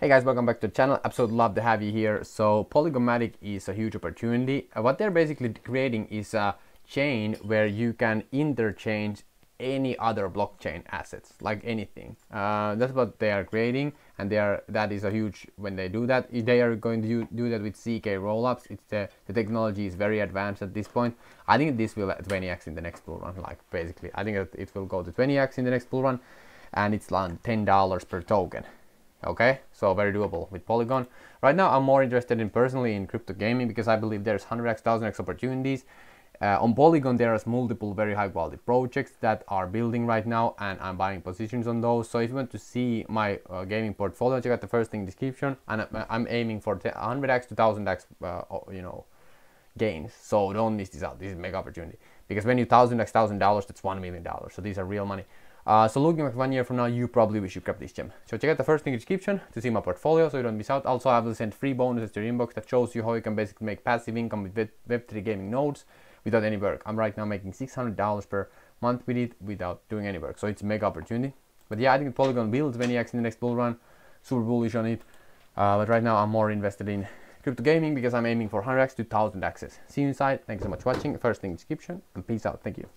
Hey guys, welcome back to the channel. Absolutely love to have you here. So Polygon MATIC is a huge opportunity. Uh, what they're basically creating is a chain where you can interchange any other blockchain assets, like anything. Uh, that's what they are creating, and they are that is a huge when they do that. They are going to do that with ZK rollups. It's the the technology is very advanced at this point. I think this will 20x in the next bull run. Like basically, I think it will go to 20x in the next bull run, and it's ten dollars per token okay? So very doable with polygon. Right now i'm more interested in personally in crypto gaming because i believe there's 100x 1000x opportunities. Uh, on polygon there are multiple very high quality projects that are building right now and i'm buying positions on those. So if you want to see my uh, gaming portfolio check out the first thing description. And i'm aiming for 100x to 1000x uh, you know gains so don't miss this out this is a mega opportunity because when you 1000x thousand dollars that's one million dollars so these are real money uh, so looking like one year from now, you probably wish you grab this gem. So check out the first link in description to see my portfolio so you don't miss out. Also, I will send free bonuses to your inbox that shows you how you can basically make passive income with Web3 gaming nodes without any work. I'm right now making $600 per month with it without doing any work. So it's a mega opportunity. But yeah, I think Polygon will 20x in the next bull run. Super bullish on it. Uh, but right now I'm more invested in crypto gaming because I'm aiming for 100x to 1000 access. See you inside. Thanks so much for watching. First the description and peace out. Thank you.